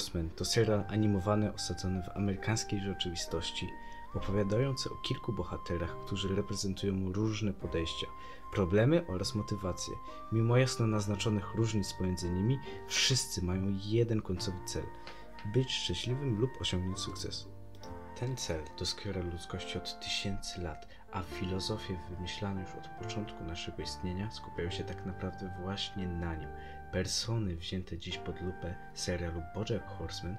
BoJack Horseman to serial animowany osadzony w amerykańskiej rzeczywistości, opowiadający o kilku bohaterach, którzy reprezentują różne podejścia, problemy oraz motywacje. Mimo jasno naznaczonych różnic pomiędzy nimi, wszyscy mają jeden końcowy cel być szczęśliwym lub osiągnąć sukces. Ten cel doskwiera ludzkości od tysięcy lat, a filozofie wymyślane już od początku naszego istnienia skupiają się tak naprawdę właśnie na nim. Persony wzięte dziś pod lupę serialu BoJack Horseman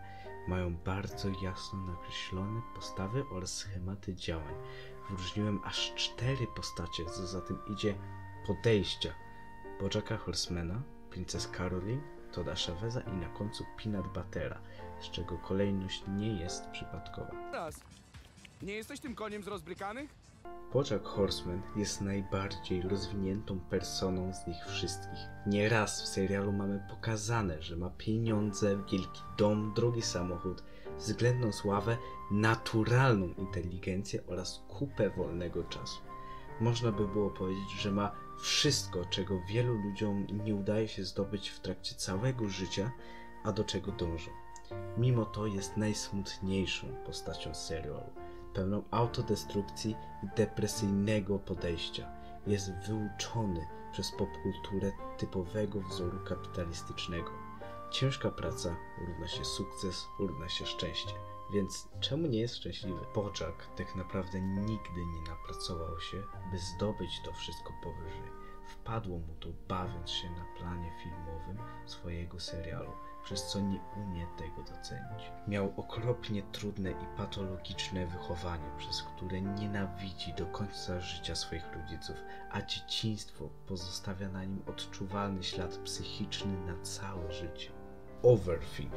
mają bardzo jasno nakreślone postawy oraz schematy działań. Wyróżniłem aż cztery postacie, co za tym idzie podejścia BoJacka Horsemana, Princess Caroline, Toda Chaveza i na końcu Peanut Buttera, z czego kolejność nie jest przypadkowa. Raz. Nie jesteś tym koniem z rozbrykanych? BoJack Horseman jest najbardziej rozwiniętą personą z nich wszystkich. Nieraz w serialu mamy pokazane, że ma pieniądze, wielki dom, drogi samochód, względną sławę, naturalną inteligencję oraz kupę wolnego czasu. Można by było powiedzieć, że ma wszystko, czego wielu ludziom nie udaje się zdobyć w trakcie całego życia, a do czego dążą. Mimo to jest najsmutniejszą postacią serialu pełną autodestrukcji i depresyjnego podejścia. Jest wyuczony przez popkulturę typowego wzoru kapitalistycznego. Ciężka praca równa się sukces, równa się szczęście. Więc czemu nie jest szczęśliwy? Bojack tak naprawdę nigdy nie napracował się, by zdobyć to wszystko powyżej. Wpadło mu to bawiąc się na planie filmowym swojego serialu przez co nie umie tego docenić. Miał okropnie trudne i patologiczne wychowanie, przez które nienawidzi do końca życia swoich rodziców, a dzieciństwo pozostawia na nim odczuwalny ślad psychiczny na całe życie. Overthink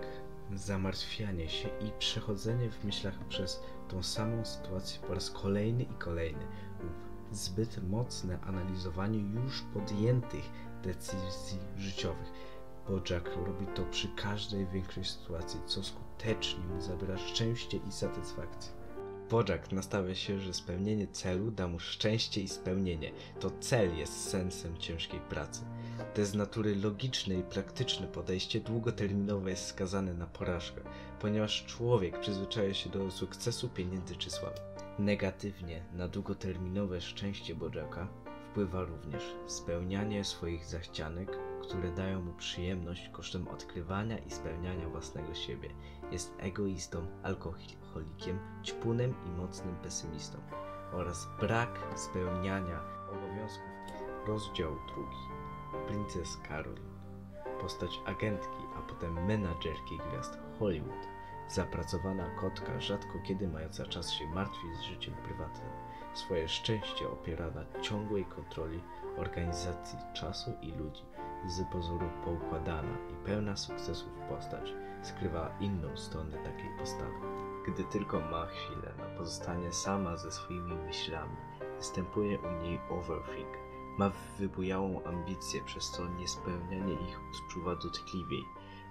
zamartwianie się i przechodzenie w myślach przez tą samą sytuację po raz kolejny i kolejny lub zbyt mocne analizowanie już podjętych decyzji życiowych Bojack robi to przy każdej większej sytuacji, co skutecznie mu zabiera szczęście i satysfakcję. Bojack nastawia się, że spełnienie celu da mu szczęście i spełnienie. To cel jest sensem ciężkiej pracy. Te z natury logiczne i praktyczne podejście długoterminowe jest skazane na porażkę, ponieważ człowiek przyzwyczaja się do sukcesu, pieniędzy czy sławy. Negatywnie na długoterminowe szczęście Bojacka wpływa również spełnianie swoich zachcianek, które dają mu przyjemność kosztem odkrywania i spełniania własnego siebie. Jest egoistą, alkoholikiem, ćpunem i mocnym pesymistą oraz brak spełniania obowiązków. Rozdział drugi. Princess Caroline. Postać agentki, a potem menadżerki gwiazd Hollywood. Zapracowana kotka, rzadko kiedy mająca czas się martwić z życiem prywatnym. Swoje szczęście opiera na ciągłej kontroli organizacji czasu i ludzi z pozoru poukładana i pełna sukcesów postać skrywa inną stronę takiej postawy. Gdy tylko ma chwilę na pozostanie sama ze swoimi myślami, występuje u niej overthink. Ma wybujałą ambicję, przez co niespełnianie ich odczuwa dotkliwiej,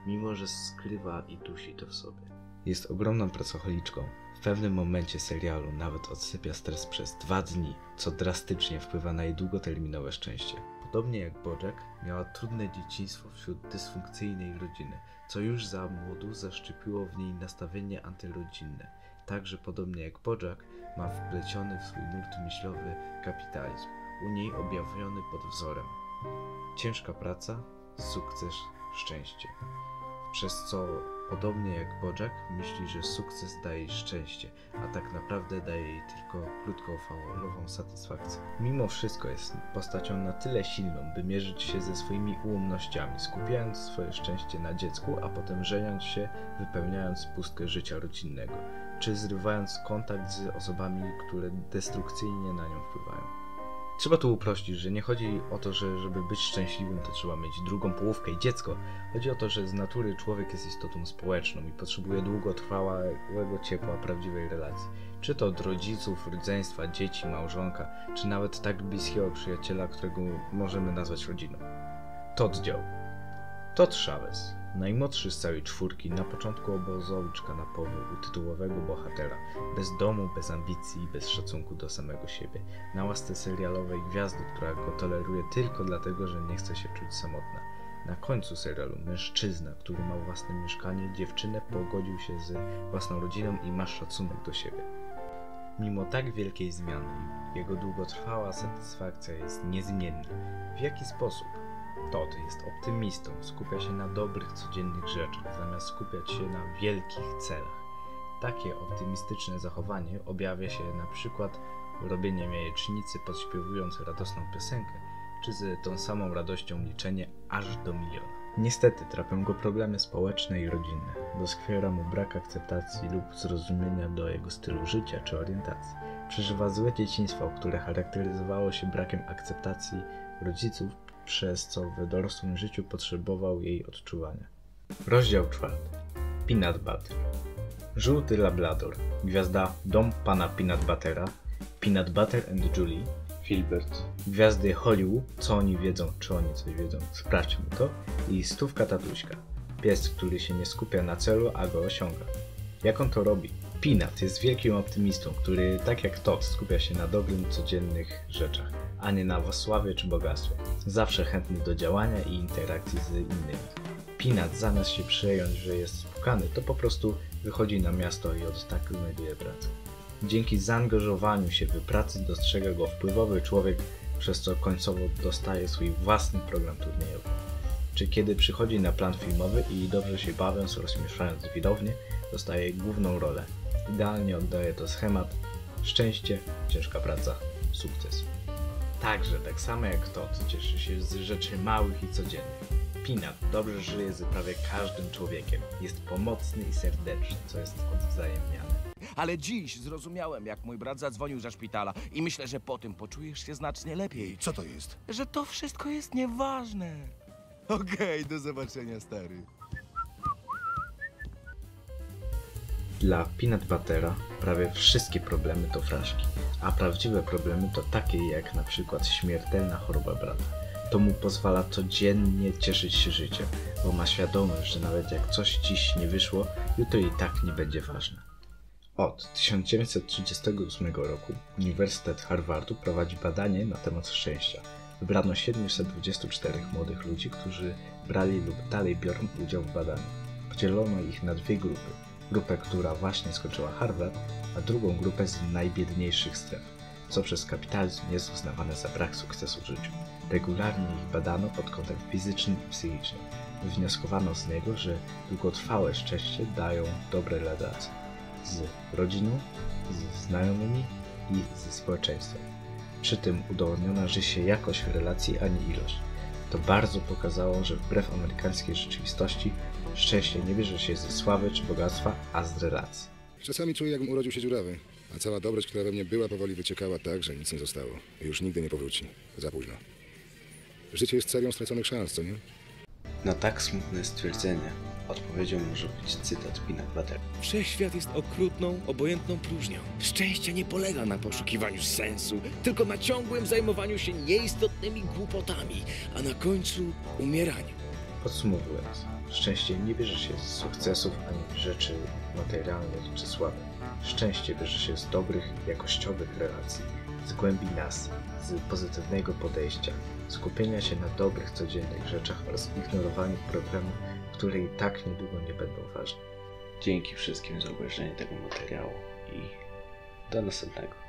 mimo że skrywa i dusi to w sobie. Jest ogromną pracocholiczką. Pewnym momencie serialu nawet odsypia stres przez dwa dni, co drastycznie wpływa na jej długoterminowe szczęście. Podobnie jak Bojack, miała trudne dzieciństwo wśród dysfunkcyjnej rodziny, co już za młodu zaszczepiło w niej nastawienie antyrodzinne. Także podobnie jak Bojack, ma wpleciony w swój nurt myślowy kapitalizm, u niej objawiony pod wzorem. Ciężka praca, sukces, szczęście. Przez co Podobnie jak Bojack myśli, że sukces daje jej szczęście, a tak naprawdę daje jej tylko krótkofalową satysfakcję. Mimo wszystko jest postacią na tyle silną, by mierzyć się ze swoimi ułomnościami, skupiając swoje szczęście na dziecku, a potem żeniąc się, wypełniając pustkę życia rodzinnego, czy zrywając kontakt z osobami, które destrukcyjnie na nią wpływają. Trzeba tu uprościć, że nie chodzi o to, że żeby być szczęśliwym, to trzeba mieć drugą połówkę i dziecko. Chodzi o to, że z natury człowiek jest istotą społeczną i potrzebuje długotrwałego ciepła, prawdziwej relacji. Czy to od rodziców, rodzeństwa, dzieci, małżonka, czy nawet tak bliskiego przyjaciela, którego możemy nazwać rodziną. To oddział. Todd Chavez Najmłodszy z całej czwórki, na początku obozowiczka na powy u tytułowego bohatera, bez domu, bez ambicji, bez szacunku do samego siebie, na łasce serialowej gwiazdy, która go toleruje tylko dlatego, że nie chce się czuć samotna. Na końcu serialu mężczyzna, który ma własne mieszkanie, dziewczynę pogodził się z własną rodziną i ma szacunek do siebie. Mimo tak wielkiej zmiany, jego długotrwała satysfakcja jest niezmienna. W jaki sposób? Todd jest optymistą, skupia się na dobrych, codziennych rzeczach, zamiast skupiać się na wielkich celach. Takie optymistyczne zachowanie objawia się na przykład robieniem jajecznicy, podśpiewując radosną piosenkę, czy z tą samą radością liczenie aż do miliona. Niestety trapią go problemy społeczne i rodzinne. Doskwiera mu brak akceptacji lub zrozumienia do jego stylu życia czy orientacji. Przeżywa złe dzieciństwo, które charakteryzowało się brakiem akceptacji rodziców, przez co w dorosłym życiu potrzebował jej odczuwania. Rozdział czwarty. Peanut Butter. Żółty Labrador. Gwiazda Dom Pana Peanut Buttera. Peanut Butter and Julie. Filbert. Gwiazdy Hollywood. Co oni wiedzą, czy oni coś wiedzą. Sprawdźmy to. I Stówka Tatuśka. Pies, który się nie skupia na celu, a go osiąga. Jak on to robi? Peanut jest wielkim optymistą, który tak jak Todd skupia się na dobrym, codziennych rzeczach, a nie na sławie czy bogactwie. Zawsze chętny do działania i interakcji z innymi. Peanut zamiast się przejąć, że jest spukany, to po prostu wychodzi na miasto i od tak znajduje pracę. Dzięki zaangażowaniu się w pracy dostrzega go wpływowy człowiek, przez co końcowo dostaje swój własny program turniejowy. Czy kiedy przychodzi na plan filmowy i dobrze się bawiąc, rozśmieszając widownię, dostaje główną rolę. Idealnie oddaje to schemat szczęście, ciężka praca, sukces. Także, tak samo jak to, co cieszy się z rzeczy małych i codziennych. Peanut dobrze żyje z prawie każdym człowiekiem. Jest pomocny i serdeczny, co jest odwzajemniane. Ale dziś zrozumiałem, jak mój brat zadzwonił ze szpitala i myślę, że po tym poczujesz się znacznie lepiej. Co to jest? Że to wszystko jest nieważne. Okej, do zobaczenia, stary. Dla Peanut Buttera prawie wszystkie problemy to fraszki, a prawdziwe problemy to takie jak na przykład śmiertelna choroba brata. To mu pozwala codziennie cieszyć się życiem, bo ma świadomość, że nawet jak coś dziś nie wyszło, jutro i tak nie będzie ważne. Od 1938 roku Uniwersytet Harvardu prowadzi badanie na temat szczęścia. Wybrano 724 młodych ludzi, którzy brali lub dalej biorą udział w badaniu. Podzielono ich na dwie grupy. Grupę, która właśnie skończyła Harvard, a drugą grupę z najbiedniejszych stref, co przez kapitalizm jest uznawane za brak sukcesu w życiu. Regularnie ich badano pod kątem fizycznym i psychicznym. Wnioskowano z niego, że długotrwałe szczęście dają dobre relacje z rodziną, z znajomymi i ze społeczeństwem. Przy tym udowodniono, że się jakość relacji, a nie ilość. To bardzo pokazało, że wbrew amerykańskiej rzeczywistości szczęście nie bierze się ze sławy czy bogactwa, a z relacji. Czasami czuję, jakbym urodził się dziurawy, a cała dobroć, która we mnie była, powoli wyciekała tak, że nic nie zostało. I już nigdy nie powróci. Za późno. Życie jest serią straconych szans, co nie? Na tak smutne stwierdzenie odpowiedzią może być cytat Peanut Butter. Wszechświat jest okrutną, obojętną próżnią. Szczęście nie polega na poszukiwaniu sensu, tylko na ciągłym zajmowaniu się nieistotnymi głupotami, a na końcu umieraniu. Podsumowując, szczęście nie bierze się z sukcesów ani rzeczy materialnych czy sławy. Szczęście bierze się z dobrych, jakościowych relacji, z głębi nas, z pozytywnego podejścia, skupienia się na dobrych, codziennych rzeczach oraz ignorowaniu problemów, które i tak niedługo nie będą ważne. Dzięki wszystkim za obejrzenie tego materiału i do następnego.